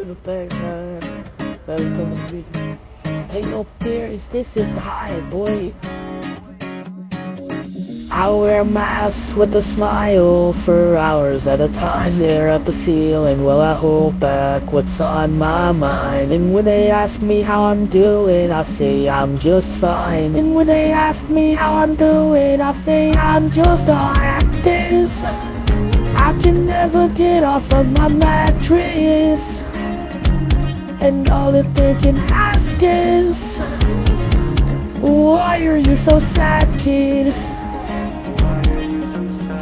to the back, man. Baby, come to me. No fears, this is high, boy. I wear masks with a smile for hours at a time Stare at the ceiling while I hold back what's on my mind And when they ask me how I'm doing, I say I'm just fine And when they ask me how I'm doing, I say I'm just alright this I can never get off of my mattress And all that they can ask is Why are you so sad, kid?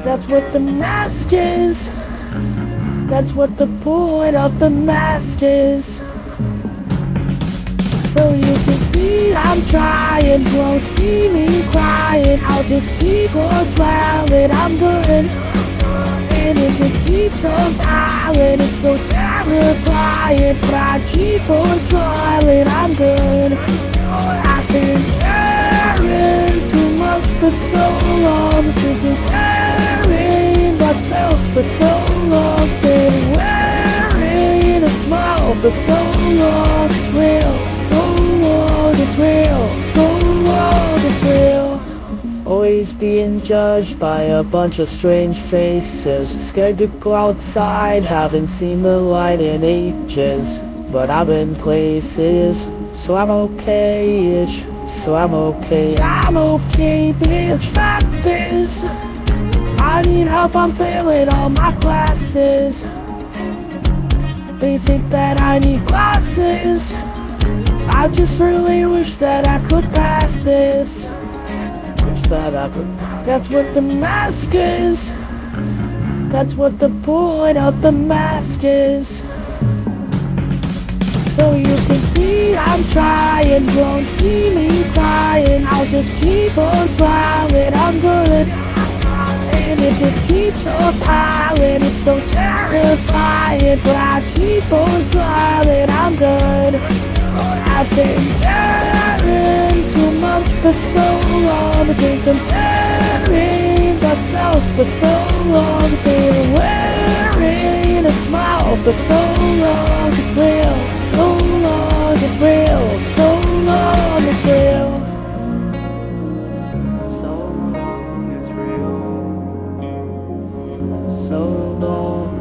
That's what the mask is. That's what the point of the mask is. So you can see I'm trying, won't see me crying. I'll just keep on smiling, I'm good. It keeps on piling, it's so terrifying. But I keep on smiling, I'm good. I've been caring too much for so long, thinking myself for so long Been wearing a smile for so long It's real, judged by a bunch of strange faces Scared to go outside, haven't seen the light in ages. But I've been places, so I'm okay-ish So I'm okay, I'm okay, bitch, fact is I need help, I'm failing all my classes. They think that I need glasses. I just really wish that I could pass this. Wish that I could That's what the mask is. That's what the point of the mask is. So you can see I'm trying Won't see me crying. I'll just keep on smiling I'm good and it just keeps on piling It's so terrifying. But I keep on smiling I'm good. I've been caring too much for so long I've been comparing myself for so long Been wearing a smile for so long It's real, so long it's real So long it's real So long it's real. So long.